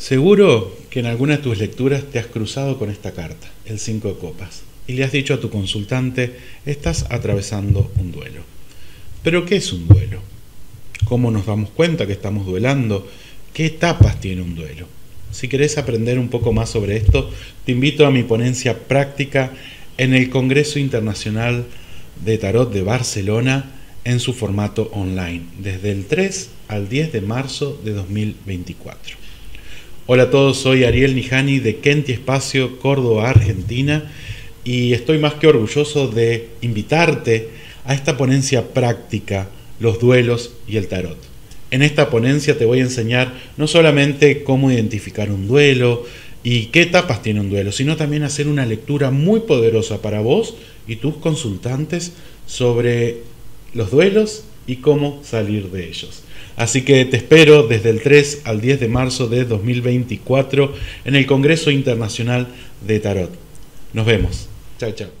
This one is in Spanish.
Seguro que en alguna de tus lecturas te has cruzado con esta carta, el 5 de copas, y le has dicho a tu consultante, estás atravesando un duelo. Pero ¿qué es un duelo? ¿Cómo nos damos cuenta que estamos duelando? ¿Qué etapas tiene un duelo? Si querés aprender un poco más sobre esto, te invito a mi ponencia práctica en el Congreso Internacional de Tarot de Barcelona en su formato online, desde el 3 al 10 de marzo de 2024. Hola a todos, soy Ariel Nijani de Kenti Espacio, Córdoba, Argentina, y estoy más que orgulloso de invitarte a esta ponencia práctica, los duelos y el tarot. En esta ponencia te voy a enseñar no solamente cómo identificar un duelo y qué etapas tiene un duelo, sino también hacer una lectura muy poderosa para vos y tus consultantes sobre los duelos y cómo salir de ellos. Así que te espero desde el 3 al 10 de marzo de 2024 en el Congreso Internacional de Tarot. Nos vemos. Chao, chao.